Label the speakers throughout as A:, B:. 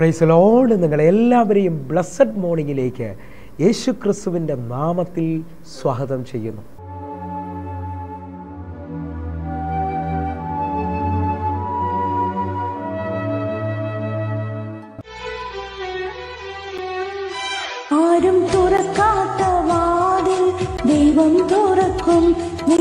A: price load നിങ്ങൾ എല്ലാവരെയും blessed മോർണിംഗിലേക്ക് യേശു ക്രിസ്തുവിൻ്റെ നാമത്തിൽ സ്വാഗതം ചെയ്യുന്നു
B: ആരും തുറക്കാത്ത വാതിൽ ദൈവം തുറക്കും നീ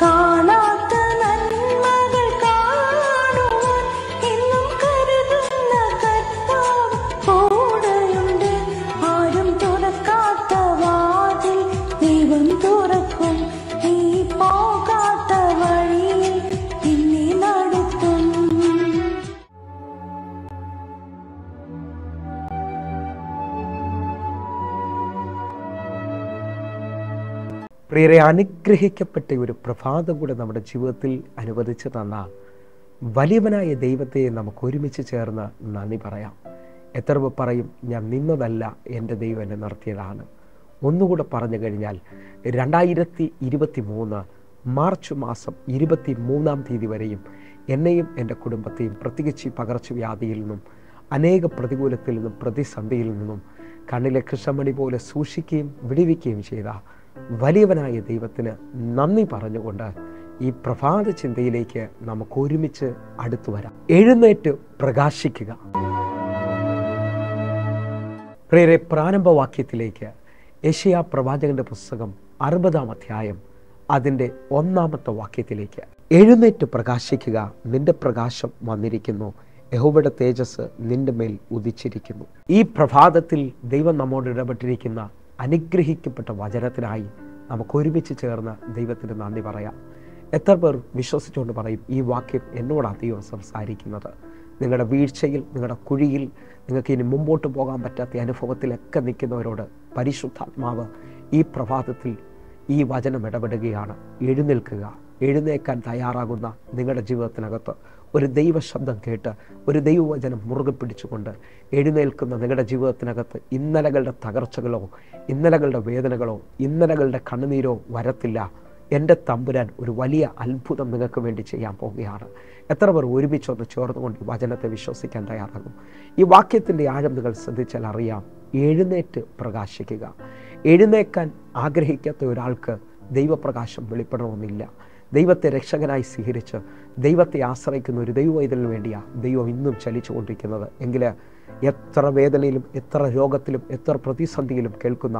B: കാണാത്ത നന്മകൾ കാണുവാൻ എന്നും കരുതുന്ന കർത്താവ് കൂടെയുണ്ട് ആരും തുറക്കാത്ത വാതിൽ ദൈവം തുറക്കും
A: പ്രിയരെ അനുഗ്രഹിക്കപ്പെട്ട ഒരു പ്രഭാതം കൂടെ നമ്മുടെ ജീവിതത്തിൽ അനുവദിച്ച് തന്ന വലിയവനായ ദൈവത്തെ നമുക്ക് ഒരുമിച്ച് ചേർന്ന് നന്ദി പറയാം എത്ര പറയും ഞാൻ നിന്നതല്ല എൻ്റെ ദൈവം എന്നെ നിർത്തിയതാണ് ഒന്നുകൂടെ പറഞ്ഞു കഴിഞ്ഞാൽ രണ്ടായിരത്തി ഇരുപത്തി മൂന്ന് മാർച്ച് മാസം ഇരുപത്തി മൂന്നാം തീയതി വരെയും എന്നെയും എൻ്റെ കുടുംബത്തെയും പ്രത്യേകിച്ച് പകർച്ചവ്യാധിയിൽ നിന്നും അനേക പ്രതികൂലത്തിൽ നിന്നും പ്രതിസന്ധിയിൽ നിന്നും കണ്ണിലെ കൃഷ്ണമണി പോലെ സൂക്ഷിക്കുകയും വിടിവിക്കുകയും ചെയ്ത വലിയവനായ ദൈവത്തിന് നന്ദി പറഞ്ഞുകൊണ്ട് ഈ പ്രഭാത ചിന്തയിലേക്ക് നമുക്ക് ഒരുമിച്ച് അടുത്തു വരാം എഴുന്നേറ്റ് പ്രകാശിക്കുക പ്രിയരെ പ്രാരംഭവാക്യത്തിലേക്ക് ഏഷ്യ പ്രവാചകന്റെ പുസ്തകം അറുപതാം അധ്യായം അതിൻ്റെ ഒന്നാമത്തെ വാക്യത്തിലേക്ക് എഴുന്നേറ്റ് പ്രകാശിക്കുക നിന്റെ പ്രകാശം വന്നിരിക്കുന്നു യഹോബയുടെ തേജസ് നിന്റെ മേൽ ഉദിച്ചിരിക്കുന്നു ഈ പ്രഭാതത്തിൽ ദൈവം നമ്മോട് ഇടപെട്ടിരിക്കുന്ന അനുഗ്രഹിക്കപ്പെട്ട വചനത്തിനായി നമുക്ക് ഒരുമിച്ച് ചേർന്ന് ദൈവത്തിന് നന്ദി പറയാം എത്ര പേർ വിശ്വസിച്ചുകൊണ്ട് പറയും ഈ വാക്യം എന്നോട് ദൈവം സംസാരിക്കുന്നത് നിങ്ങളുടെ വീഴ്ചയിൽ നിങ്ങളുടെ കുഴിയിൽ നിങ്ങൾക്ക് ഇനി മുമ്പോട്ട് പോകാൻ പറ്റാത്ത അനുഭവത്തിലൊക്കെ നിൽക്കുന്നവരോട് പരിശുദ്ധാത്മാവ് ഈ പ്രഭാതത്തിൽ ഈ വചനം ഇടപെടുകയാണ് എഴുന്നേൽക്കുക എഴുന്നേക്കാൻ തയ്യാറാകുന്ന നിങ്ങളുടെ ജീവിതത്തിനകത്ത് ഒരു ദൈവ ശബ്ദം കേട്ട് ഒരു ദൈവവചനം മുറുകെ പിടിച്ചുകൊണ്ട് എഴുന്നേൽക്കുന്ന നിങ്ങളുടെ ജീവിതത്തിനകത്ത് ഇന്നലകളുടെ തകർച്ചകളോ ഇന്നലകളുടെ വേദനകളോ ഇന്നലകളുടെ കണ്ണുനീരോ വരത്തില്ല എൻ്റെ തമ്പുരാൻ ഒരു വലിയ അത്ഭുതം നിങ്ങൾക്ക് വേണ്ടി ചെയ്യാൻ പോവുകയാണ് എത്ര പേർ ഒന്ന് ചേർന്നുകൊണ്ട് വചനത്തെ വിശ്വസിക്കാൻ തയ്യാറാകും ഈ വാക്യത്തിൻ്റെ ആഴം നിങ്ങൾ ശ്രദ്ധിച്ചാൽ അറിയാം എഴുന്നേറ്റ് പ്രകാശിക്കുക എഴുന്നേക്കാൻ ആഗ്രഹിക്കാത്ത ഒരാൾക്ക് ദൈവപ്രകാശം വെളിപ്പെടണമെന്നില്ല ദൈവത്തെ രക്ഷകനായി സ്വീകരിച്ച് ദൈവത്തെ ആശ്രയിക്കുന്ന ഒരു ഇതിനു വേണ്ടിയാണ് ദൈവം ഇന്നും ചലിച്ചുകൊണ്ടിരിക്കുന്നത് എങ്കിൽ എത്ര വേദനയിലും എത്ര രോഗത്തിലും എത്ര പ്രതിസന്ധിയിലും കേൾക്കുന്ന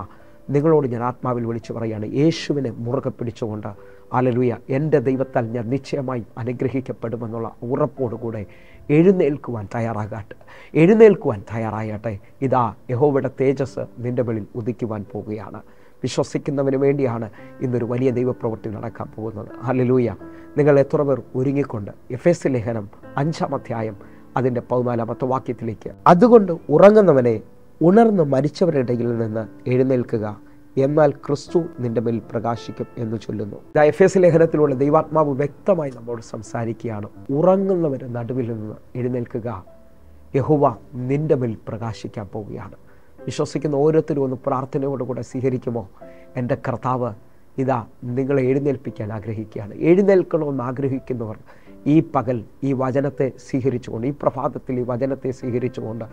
A: നിങ്ങളോട് ഞാൻ ആത്മാവിൽ വിളിച്ചു പറയുകയാണ് യേശുവിനെ മുറുകെ പിടിച്ചുകൊണ്ട് അലലുയ എൻ്റെ ദൈവത്താൽ ഞാൻ നിശ്ചയമായി അനുഗ്രഹിക്കപ്പെടുമെന്നുള്ള ഉറപ്പോടുകൂടെ എഴുന്നേൽക്കുവാൻ തയ്യാറാകട്ടെ എഴുന്നേൽക്കുവാൻ തയ്യാറായട്ടെ ഇതാ യഹോവയുടെ തേജസ് നിൻ്റെ വെളിയിൽ ഉദിക്കുവാൻ പോവുകയാണ് വിശ്വസിക്കുന്നവന് വേണ്ടിയാണ് ഇന്നൊരു വലിയ ദൈവപ്രവൃത്തി നടക്കാൻ പോകുന്നത് ഹലലൂയ നിങ്ങൾ എത്ര പേർ ഒരുങ്ങിക്കൊണ്ട് എഫ് എസ് ലേഖനം അഞ്ചാം അധ്യായം അതിൻ്റെ പതിനാലാമത്തെ വാക്യത്തിലേക്ക് അതുകൊണ്ട് ഉറങ്ങുന്നവനെ ഉണർന്ന് മരിച്ചവരുടെ ഇടയിൽ നിന്ന് എഴുന്നേൽക്കുക എന്നാൽ ക്രിസ്തു നിന്റെ മേൽ പ്രകാശിക്കും എന്ന് ചൊല്ലുന്നു എഫ് എസ് ലേഖനത്തിലുള്ള ദൈവാത്മാവ് വ്യക്തമായി നമ്മോട് സംസാരിക്കുകയാണ് ഉറങ്ങുന്നവരുടെ നടുവിൽ നിന്ന് എഴുന്നേൽക്കുക യഹുവ നിന്റെ മേൽ പ്രകാശിക്കാൻ പോവുകയാണ് വിശ്വസിക്കുന്ന ഓരോരുത്തരും ഒന്ന് പ്രാർത്ഥനയോട് കൂടെ സ്വീകരിക്കുമോ എൻ്റെ കർത്താവ് ഇതാ നിങ്ങളെ എഴുന്നേൽപ്പിക്കാൻ ആഗ്രഹിക്കുകയാണ് എഴുന്നേൽക്കണമെന്ന് ആഗ്രഹിക്കുന്നവർ ഈ പകൽ ഈ വചനത്തെ സ്വീകരിച്ചുകൊണ്ട് ഈ പ്രഭാതത്തിൽ ഈ വചനത്തെ സ്വീകരിച്ചുകൊണ്ട്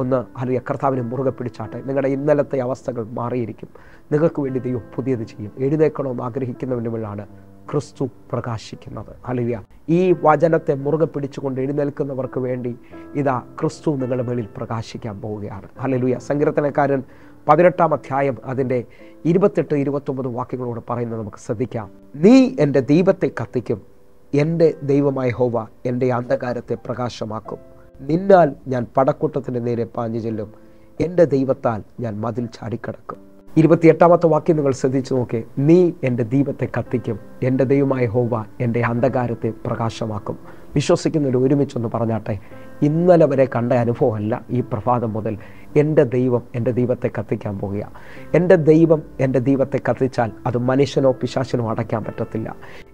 A: ഒന്ന് അലിയ കർത്താവിനെ മുറുകെ പിടിച്ചാട്ടെ നിങ്ങളുടെ ഇന്നലത്തെ അവസ്ഥകൾ മാറിയിരിക്കും നിങ്ങൾക്ക് വേണ്ടി ദൈവം പുതിയത് ചെയ്യും എഴുന്നേക്കണമെന്ന് ആഗ്രഹിക്കുന്നവൻ്റെ ക്രിസ്തു പ്രകാശിക്കുന്നത് അലിയ ഈ വചനത്തെ മുറുകെ പിടിച്ചുകൊണ്ട് എഴുന്നേൽക്കുന്നവർക്ക് വേണ്ടി ഇതാ ക്രിസ്തു നിങ്ങളുടെ മേളിൽ പ്രകാശിക്കാൻ പോവുകയാണ് അലലുയ സങ്കീർത്തനക്കാരൻ പതിനെട്ടാം അധ്യായം അതിൻ്റെ ഇരുപത്തെട്ട് ഇരുപത്തൊമ്പത് വാക്യങ്ങളോട് പറയുന്നത് നമുക്ക് ശ്രദ്ധിക്കാം നീ എൻ്റെ ദീപത്തെ കത്തിക്കും എൻ്റെ ദൈവമായ ഹോവ എൻ്റെ അന്ധകാരത്തെ പ്രകാശമാക്കും നിന്നാൽ ഞാൻ പടക്കൂട്ടത്തിൻ്റെ നേരെ പാഞ്ഞു ചെല്ലും എൻ്റെ ദൈവത്താൽ ഞാൻ മതിൽ ചാടിക്കടക്കും ഇരുപത്തിയെട്ടാമത്തെ വാക്യം നിങ്ങൾ ശ്രദ്ധിച്ചു നോക്കി നീ എൻ്റെ ദീപത്തെ കത്തിക്കും എൻ്റെ ദൈവമായ ഹോവ എൻ്റെ അന്ധകാരത്തെ പ്രകാശമാക്കും വിശ്വസിക്കുന്നവർ ഒരുമിച്ചൊന്ന് പറഞ്ഞാട്ടെ ഇന്നലെ വരെ കണ്ട അനുഭവമല്ല ഈ പ്രഭാതം മുതൽ എൻ്റെ ദൈവം എൻ്റെ ദൈവത്തെ കത്തിക്കാൻ പോവുക എൻ്റെ ദൈവം എൻ്റെ ദൈവത്തെ കത്തിച്ചാൽ അത് മനുഷ്യനോ പിശാശനോ അടയ്ക്കാൻ പറ്റത്തില്ല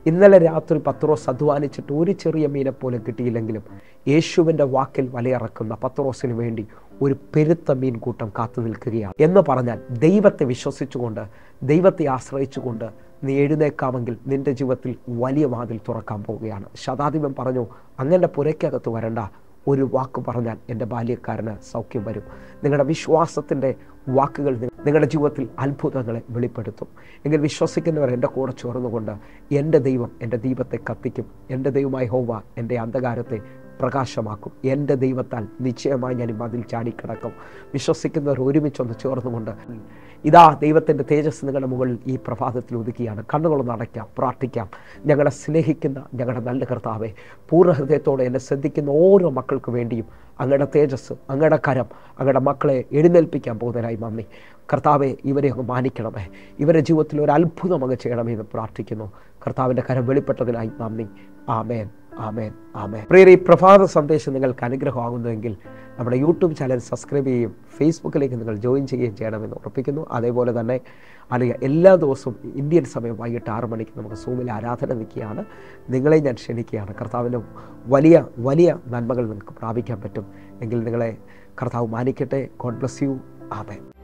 A: ഇന്നലെ രാത്രി പത്രോസ് അധ്വാനിച്ചിട്ട് ഒരു ചെറിയ മീനെ പോലും കിട്ടിയില്ലെങ്കിലും യേശുവിൻ്റെ വാക്കിൽ വലയിറക്കുന്ന പത്രോസിന് വേണ്ടി ഒരു പെരുത്ത മീൻ കൂട്ടം കാത്തു നിൽക്കുകയാണ് എന്ന് പറഞ്ഞാൽ ദൈവത്തെ വിശ്വസിച്ചുകൊണ്ട് ദൈവത്തെ ആശ്രയിച്ചുകൊണ്ട് നീ എഴുന്നേക്കാമെങ്കിൽ നിന്റെ ജീവിതത്തിൽ വലിയ വാതിൽ തുറക്കാൻ പോവുകയാണ് ശതാധിപൻ പറഞ്ഞു അങ്ങനെ പുരയ്ക്കകത്ത് വരണ്ട ഒരു വാക്ക് പറഞ്ഞാൽ എൻ്റെ ബാല്യക്കാരന് സൗഖ്യം വരും നിങ്ങളുടെ വിശ്വാസത്തിൻ്റെ വാക്കുകൾ നിങ്ങളുടെ ജീവിതത്തിൽ അത്ഭുതങ്ങളെ വെളിപ്പെടുത്തും എങ്കിൽ വിശ്വസിക്കുന്നവർ എൻ്റെ കൂടെ ചോർന്നുകൊണ്ട് എൻ്റെ ദൈവം എൻ്റെ ദീപത്തെ കത്തിക്കും എൻ്റെ ദൈവമായി ഹോവ എൻ്റെ അന്ധകാരത്തെ പ്രകാശമാക്കും എൻ്റെ ദൈവത്താൽ നിശ്ചയമായി ഞാൻ ഈ മതിൽ ചാടിക്കിടക്കും വിശ്വസിക്കുന്നവർ ഒരുമിച്ചൊന്ന് ചേർന്നുകൊണ്ട് ഇതാ ദൈവത്തിൻ്റെ തേജസ് നിങ്ങളുടെ മുകളിൽ ഈ പ്രഭാതത്തിൽ ഒതുക്കിയാണ് കണ്ണുകളൊന്ന് അടയ്ക്കാം പ്രാർത്ഥിക്കാം ഞങ്ങളെ സ്നേഹിക്കുന്ന ഞങ്ങളുടെ നല്ല കർത്താവെ പൂർണ്ണ ഹൃദയത്തോടെ എന്നെ ശ്രദ്ധിക്കുന്ന ഓരോ മക്കൾക്ക് വേണ്ടിയും അങ്ങയുടെ തേജസ് അങ്ങയുടെ കരം അങ്ങയുടെ മക്കളെ എഴുന്നേൽപ്പിക്കാൻ പോകുന്നതിനായി മമ്മി കർത്താവെ ഇവരെ അങ്ങ് മാനിക്കണമേ ഇവരുടെ ജീവിതത്തിൽ ഒരു അത്ഭുതം അങ്ങ് ചെയ്യണമെന്ന് പ്രാർത്ഥിക്കുന്നു കർത്താവിൻ്റെ കരം വെളിപ്പെട്ടതിനായി നന്ദി ആമേൻ ആമേൻ ആമേൻ പ്രിയർ ഈ പ്രഭാത സന്ദേശം നിങ്ങൾക്ക് അനുഗ്രഹമാകുന്നുവെങ്കിൽ നമ്മുടെ യൂട്യൂബ് ചാനൽ സബ്സ്ക്രൈബ് ചെയ്യുകയും ഫേസ്ബുക്കിലേക്ക് നിങ്ങൾ ജോയിൻ ചെയ്യുകയും ചെയ്യണമെന്ന് ഉറപ്പിക്കുന്നു അതേപോലെ തന്നെ അറിയുക എല്ലാ ദിവസവും ഇന്ത്യൻ സമയം വൈകിട്ട് ആറ് മണിക്ക് നമുക്ക് സൂമിൽ ആരാധന നിൽക്കുകയാണ് നിങ്ങളെ ഞാൻ ക്ഷണിക്കുകയാണ് കർത്താവിൻ്റെ വലിയ വലിയ നന്മകൾ നിങ്ങൾക്ക് പ്രാപിക്കാൻ പറ്റും എങ്കിൽ നിങ്ങളെ കർത്താവ് മാനിക്കട്ടെ ഗോഡ് ബ്ലസ് യു ആമേൻ